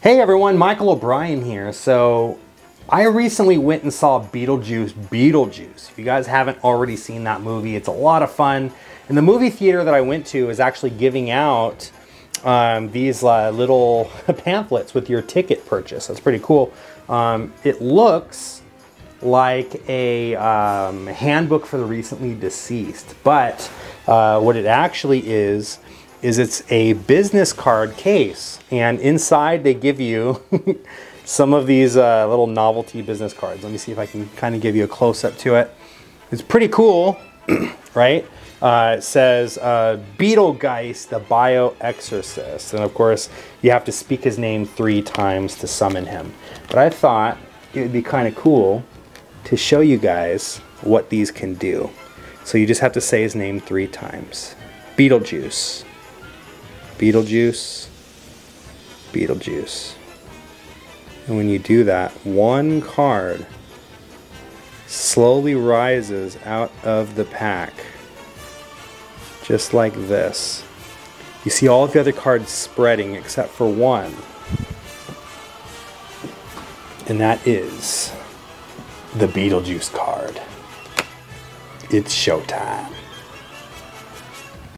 Hey everyone, Michael O'Brien here. So I recently went and saw Beetlejuice Beetlejuice. If you guys haven't already seen that movie, it's a lot of fun. And the movie theater that I went to is actually giving out um, these uh, little pamphlets with your ticket purchase. That's pretty cool. Um, it looks like a um, handbook for the recently deceased, but uh, what it actually is is it's a business card case, and inside they give you some of these uh, little novelty business cards. Let me see if I can kind of give you a close up to it. It's pretty cool, right? Uh, it says uh, Betelgeuse, the Bio Exorcist. And of course, you have to speak his name three times to summon him. But I thought it would be kind of cool to show you guys what these can do. So you just have to say his name three times Beetlejuice, Beetlejuice, Beetlejuice. And when you do that, one card slowly rises out of the pack just like this. You see all of the other cards spreading except for one. And that is the Beetlejuice card. It's showtime.